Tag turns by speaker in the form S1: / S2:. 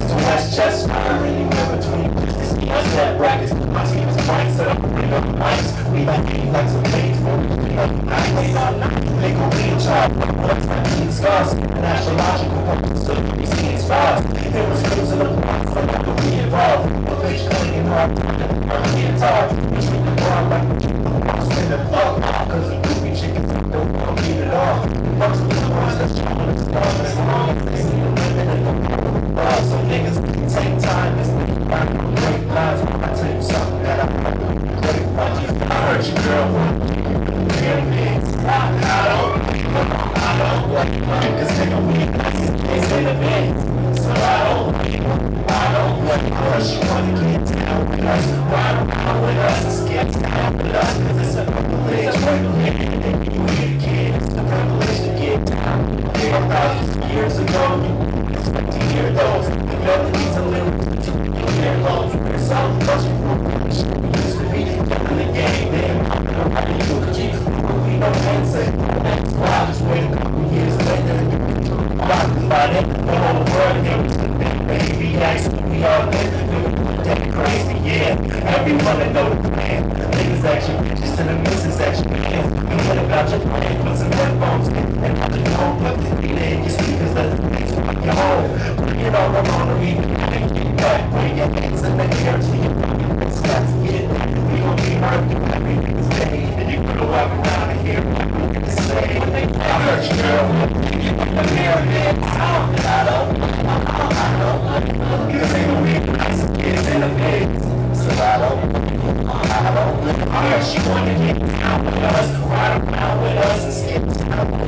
S1: to west chest. Anywhere between us that brackets. My team is bright, set up bring up mics. We like being like some ladies, but we up nights. They gon' be in charge. What's that mean? Scars. An astrological purpose, so we seeing stars. It was to the point, so I could be involved. But bitch, coming in hard, I'm getting tired. Years ago. You expect to hear those. The melodies and lyrics to Actually, we all been crazy, yeah. Everyone that know the plan. Niggas action, bitches to the missus action, man. And what about your plan? Put some headphones in, and I just don't put this beat in your speakers. That's the things from your home. Bring it all around the region, and get back. Bring your hands in the air to your fucking wrist. Get it. We gon' be hurt, you me. And you gonna walk around and She wanted to hang out with us, ride around with us, and skip town.